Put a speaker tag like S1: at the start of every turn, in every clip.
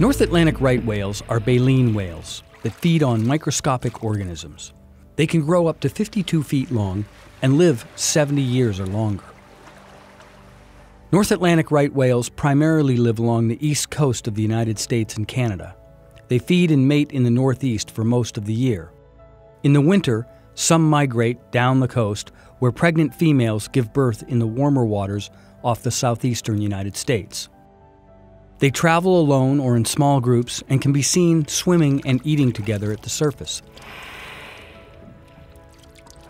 S1: North Atlantic right whales are baleen whales that feed on microscopic organisms. They can grow up to 52 feet long and live 70 years or longer. North Atlantic right whales primarily live along the east coast of the United States and Canada. They feed and mate in the northeast for most of the year. In the winter, some migrate down the coast where pregnant females give birth in the warmer waters off the southeastern United States. They travel alone or in small groups and can be seen swimming and eating together at the surface.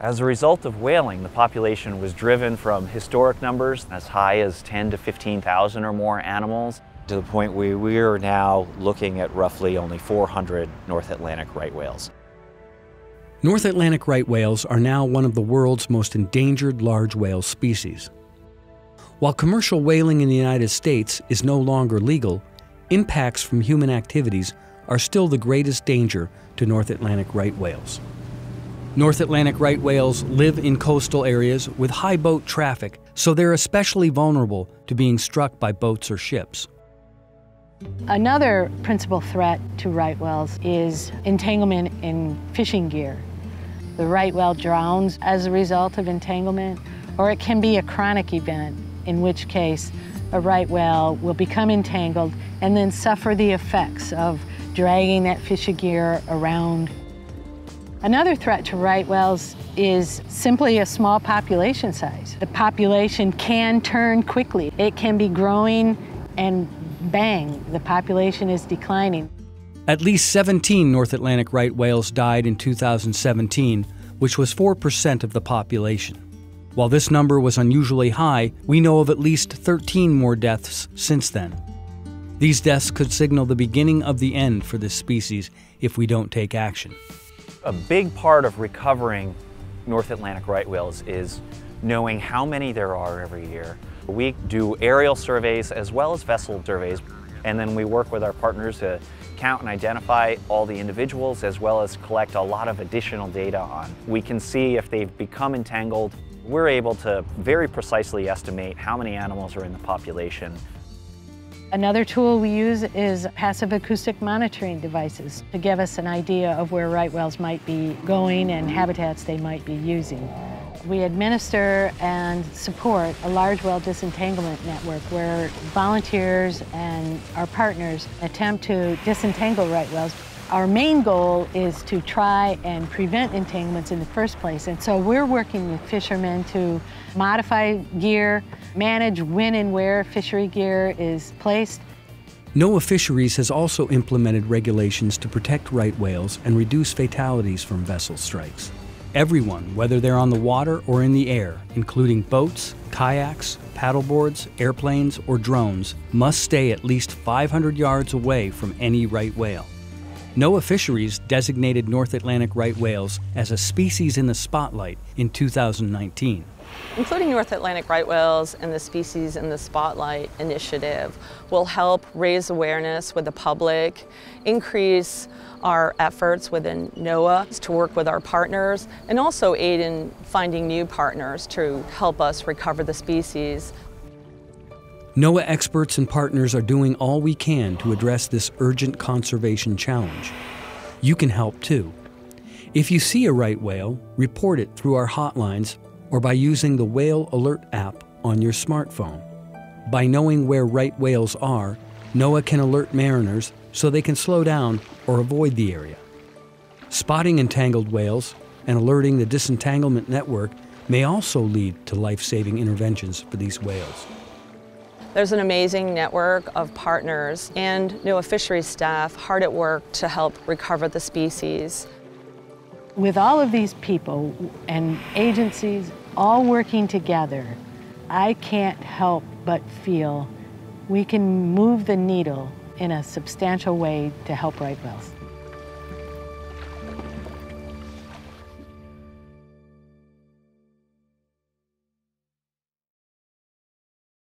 S2: As a result of whaling, the population was driven from historic numbers as high as 10 to 15,000 or more animals to the point where we are now looking at roughly only 400 North Atlantic right whales.
S1: North Atlantic right whales are now one of the world's most endangered large whale species. While commercial whaling in the United States is no longer legal, impacts from human activities are still the greatest danger to North Atlantic right whales. North Atlantic right whales live in coastal areas with high boat traffic, so they're especially vulnerable to being struck by boats or ships.
S3: Another principal threat to right whales is entanglement in fishing gear. The right whale drowns as a result of entanglement, or it can be a chronic event, in which case a right whale will become entangled and then suffer the effects of dragging that fishing gear around Another threat to right whales is simply a small population size. The population can turn quickly. It can be growing and bang, the population is declining.
S1: At least 17 North Atlantic right whales died in 2017, which was 4% of the population. While this number was unusually high, we know of at least 13 more deaths since then. These deaths could signal the beginning of the end for this species if we don't take action.
S2: A big part of recovering North Atlantic right whales is knowing how many there are every year. We do aerial surveys as well as vessel surveys, and then we work with our partners to count and identify all the individuals as well as collect a lot of additional data on. We can see if they've become entangled. We're able to very precisely estimate how many animals are in the population
S3: Another tool we use is passive acoustic monitoring devices to give us an idea of where right whales might be going and habitats they might be using. We administer and support a large whale disentanglement network where volunteers and our partners attempt to disentangle right whales our main goal is to try and prevent entanglements in the first place. And so we're working with fishermen to modify gear, manage when and where fishery gear is placed.
S1: NOAA Fisheries has also implemented regulations to protect right whales and reduce fatalities from vessel strikes. Everyone, whether they're on the water or in the air, including boats, kayaks, paddleboards, airplanes, or drones, must stay at least 500 yards away from any right whale. NOAA Fisheries designated North Atlantic right whales as a species in the spotlight in 2019.
S4: Including North Atlantic right whales and the Species in the Spotlight initiative will help raise awareness with the public, increase our efforts within NOAA to work with our partners, and also aid in finding new partners to help us recover the species
S1: NOAA experts and partners are doing all we can to address this urgent conservation challenge. You can help too. If you see a right whale, report it through our hotlines or by using the Whale Alert app on your smartphone. By knowing where right whales are, NOAA can alert mariners so they can slow down or avoid the area. Spotting entangled whales and alerting the disentanglement network may also lead to life saving interventions for these whales.
S4: There's an amazing network of partners and NOAA fisheries staff hard at work to help recover the species.
S3: With all of these people and agencies all working together, I can't help but feel we can move the needle in a substantial way to help right whales.